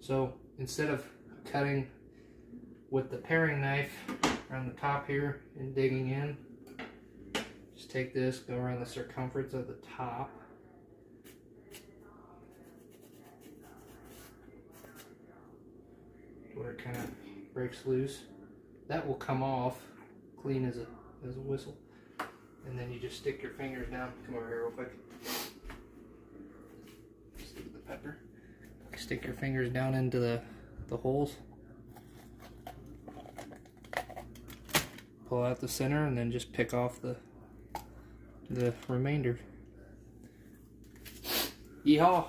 So instead of cutting with the paring knife around the top here and digging in, just take this, go around the circumference of the top. Where it kind of breaks loose. That will come off clean as a, as a whistle. And then you just stick your fingers down. Come over here real quick. Stick the pepper. Stick your fingers down into the, the holes. Pull out the center and then just pick off the the remainder. Yeehaw!